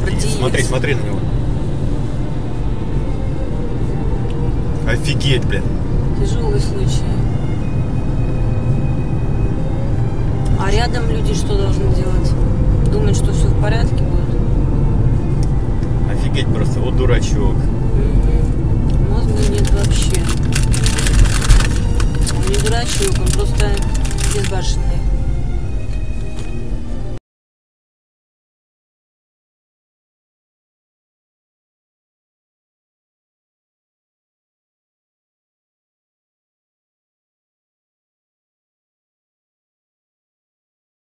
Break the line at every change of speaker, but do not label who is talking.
Протеец. Смотри,
смотри на него. Офигеть, блин.
Тяжелый случай. А рядом люди что должны делать? Думать, что все в порядке будет?
Офигеть просто, вот дурачок.
Угу. Мозга нет вообще. Он не дурачок, он просто безбашенный.